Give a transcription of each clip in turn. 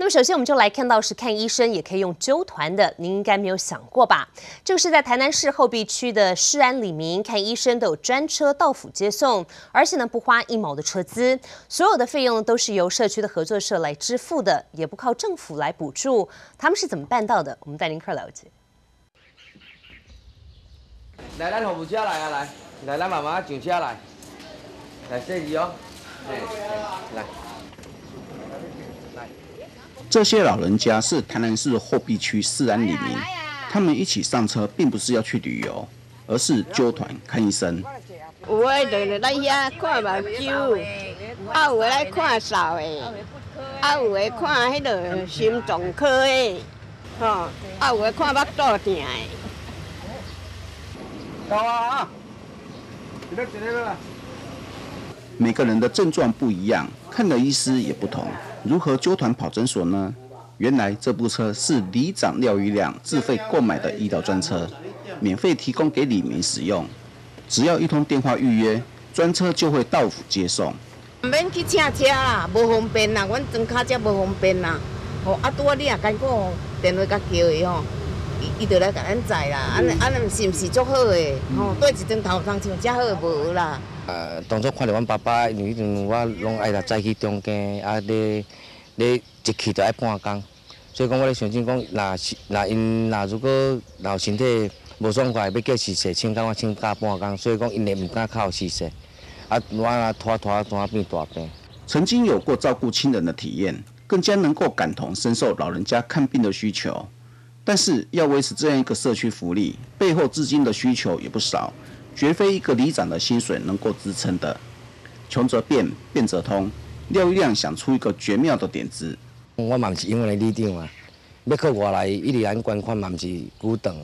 那么首先我们就来看到是看医生也可以用揪团的，您应该没有想过吧？这个是在台南市后壁区的市安里民看医生都有专车到府接送，而且呢不花一毛的车资，所有的费用都是由社区的合作社来支付的，也不靠政府来补助。他们是怎么办到的？我们带您快了解。来，咱服务车来啊，来，来，咱妈妈上车来，来，谢谢哦，来。这些老人家是台南市后壁区四安里民，他们一起上车，并不是要去旅游，而是揪团看医生。有诶就来遐看目睭，啊有诶来看扫诶，啊有诶看迄个心脏科诶，吼，啊有诶看目肚疼诶。到啊！每个人的症状不一样，看的医师也不同。如何纠团跑诊所呢？原来这部车是里长廖玉亮自费购买的医疗专车，免费提供给李明使用。只要一通电话预约，专车就会到府接送。唔免去请车啦，无方便啦，阮装卡车无方便啦。哦，啊，拄啊，你也赶快电话甲叫伊吼，伊伊就来甲咱载啦。安尼安尼是毋是足好诶？吼，对一阵头上像遮好无啦。呃，当初看着阮爸爸，因为迄阵我拢爱来载去中间，啊，咧咧一去就爱半工，所以讲我咧相信讲，若是若因若如果若身体无爽快，要叫实习，请假我请假半工，所以讲因也毋敢靠实习，啊，我拖拖拖变大病。曾经有过照顾亲人的体验，更加能够感同身受老人家看病的需求。但是要维持这样一个社区福利，背后资金的需求也不少。绝非一个里长的薪水能够支撑的。穷则变，变则通。廖玉亮想出一个绝妙的点子。我嘛是因为里长啊，要靠外来一直按捐款嘛，毋是久长，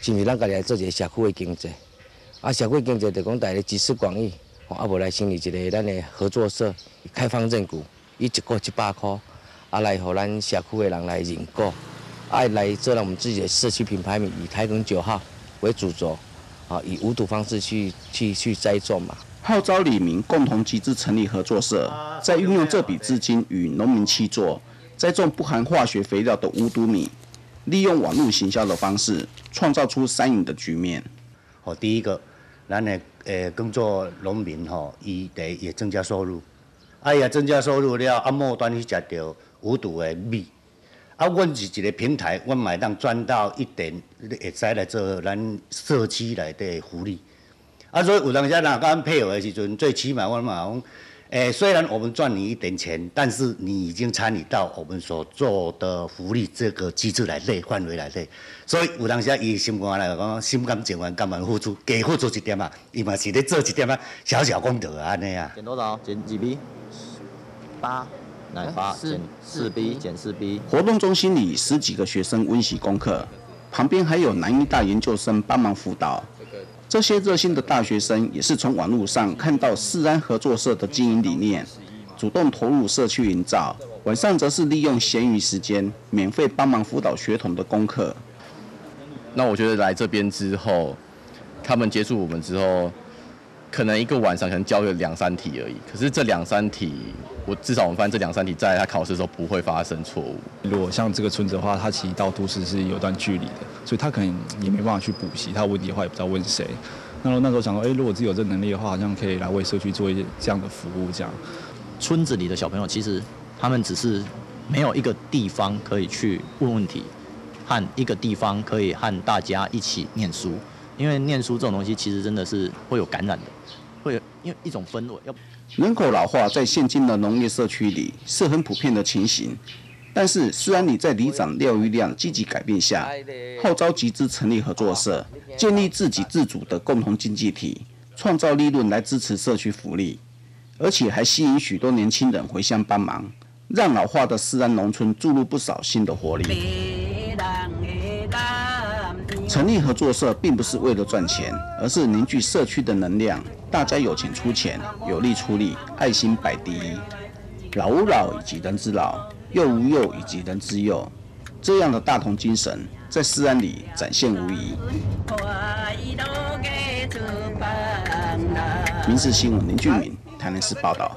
是毋是咱家己来做一个社区的经济？啊，社区经济就讲大家集思广益，啊，无来成立一个咱的合作社，开放认股，伊一个一百块，啊，来互咱社区的人来认购，啊，来做了我们自己的社区品牌米，以台梗九号为主轴。啊，以无毒方式去去去栽种嘛，号召李民共同集资成立合作社，再运用这笔资金与农民契作，栽种不含化学肥料的无毒米，利用网络行销的方式，创造出三赢的局面。哦，第一个，咱的诶耕作农民吼，伊得也增加收入，哎呀，增加收入了，啊末端去食到无毒的米。啊，阮是一个平台，阮买当赚到一点，会使来做咱社区内底福利。啊，所以有当时若甲咱配合的时阵，最起码我嘛讲，诶，虽然我们赚你一点钱，但是你已经参与到我们所做的福利这个机制来内范围来内。所以有当时伊心肝来讲，心甘情愿甘愿付出，加付出一点啊，伊嘛是咧做一点啊，小小功德安尼啊。减多少？减几笔？八。来发减四 B 减四 B。活动中心里十几个学生温习功课，旁边还有南医大研究生帮忙辅导。这些热心的大学生也是从网络上看到四安合作社的经营理念，主动投入社区营造。晚上则是利用闲余时间，免费帮忙辅导学童的功课。那我觉得来这边之后，他们接触我们之后。可能一个晚上可能教个两三题而已，可是这两三题，我至少我们发现这两三题在他考试的时候不会发生错误。如果像这个村子的话，他其实到都市是有段距离的，所以他可能也没办法去补习，他有问题的话也不知道问谁。那那时候想说，哎，如果自己有这能力的话，好像可以来为社区做一些这样的服务。这样，村子里的小朋友其实他们只是没有一个地方可以去问问题，和一个地方可以和大家一起念书。因为念书这种东西，其实真的是会有感染的，会有因为一种氛围。要人口老化在现今的农业社区里是很普遍的情形，但是虽然你在里长廖玉亮积极改变下，号召集资成立合作社，建立自给自足的共同经济体，创造利润来支持社区福利，而且还吸引许多年轻人回乡帮忙，让老化的四安农村注入不少新的活力。成立合作社并不是为了赚钱，而是凝聚社区的能量。大家有钱出钱，有力出力，爱心摆第一。老吾老以及人之老，幼吾幼以及人之幼，这样的大同精神在思安里展现无疑。民事新闻林俊敏，台南市报道。